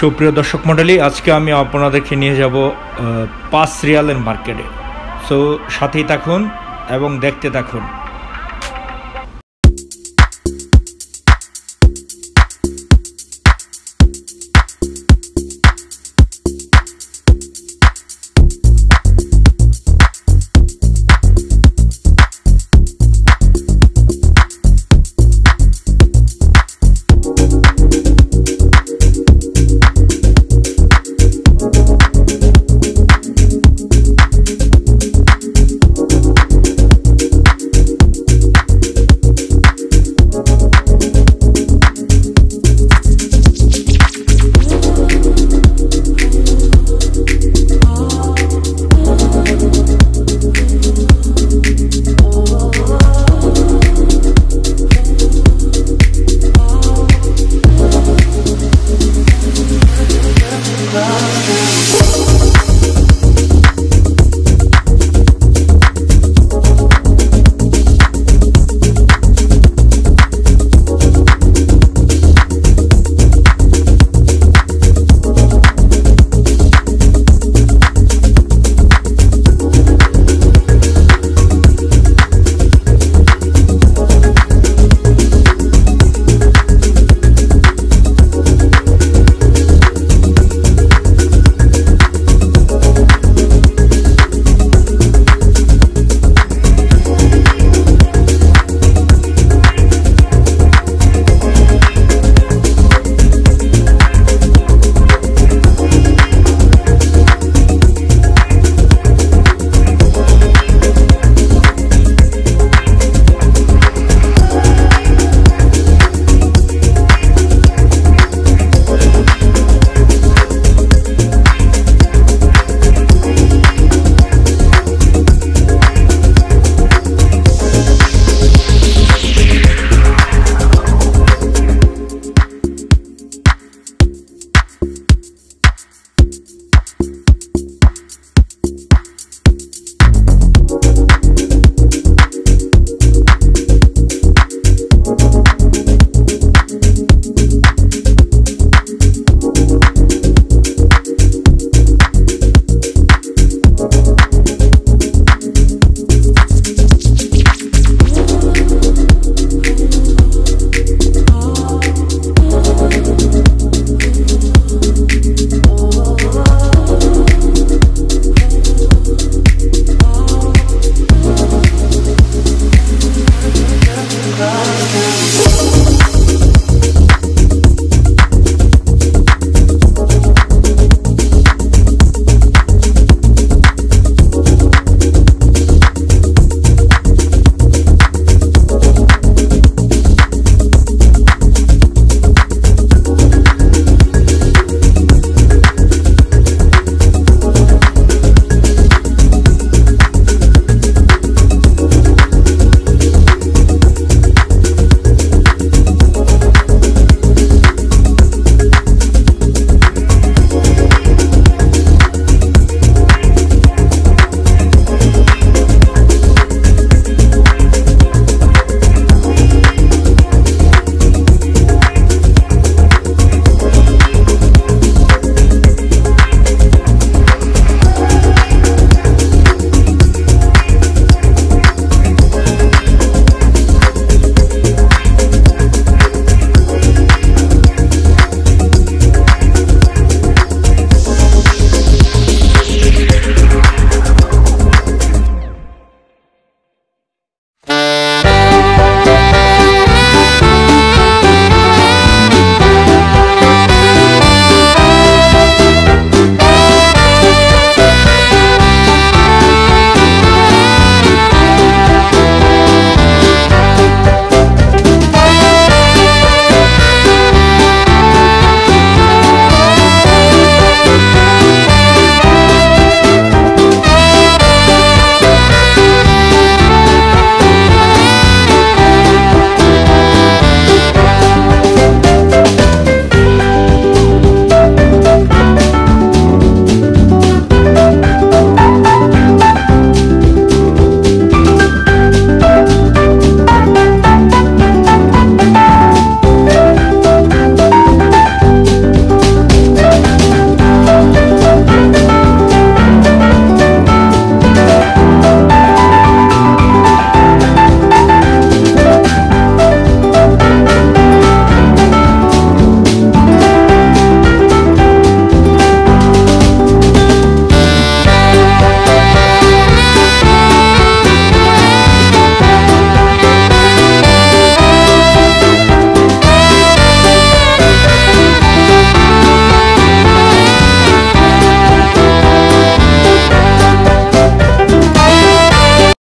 সুপ্রিয় দর্শক মণ্ডলী, আজকে আমি আপনাদেরকে নিয়ে যাব পাঁচ রিয়ালের মার্কেটে। সো সাথেই থাকুন এবং দেখতে থাকুন।